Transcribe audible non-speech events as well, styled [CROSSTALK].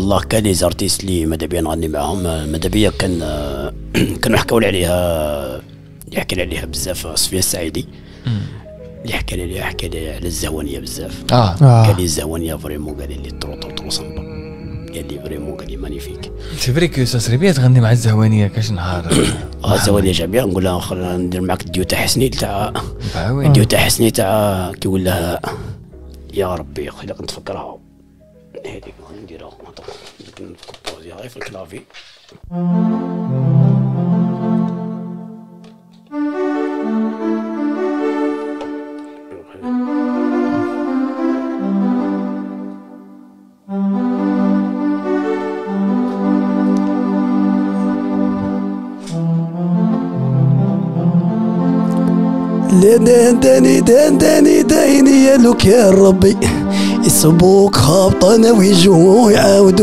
والله كان les artistes لي ماذا بيا نغني معاهم. ماذا بيا كان [CLEARS THROAT] كانوا حكاو لي عليها يحكي لي عليها بزاف. صفية السعيدي اللي حكى لي عليها حكى لي على الزهوانية بزاف. آه. آه. قال لي الزهوانية vraiment قال لي trop trop trop sympa قال لي vraiment قال لي magnifique. c'est vrai que ça serait bien تغني مع الزهوانيه كاش نهار آه الزهوانيه bien نقول لها ندير معاك الديو تاع حسني تاع الديو تاع حسني تاع كي ولا يا ربي خليك نتفكرها. هذيك نديرها لكن نكوبوزيها غير في الكلافي. لدان داني دان داني دايني يا لوك يا ربي. يصبوك هابطة ويجوا يعاودوا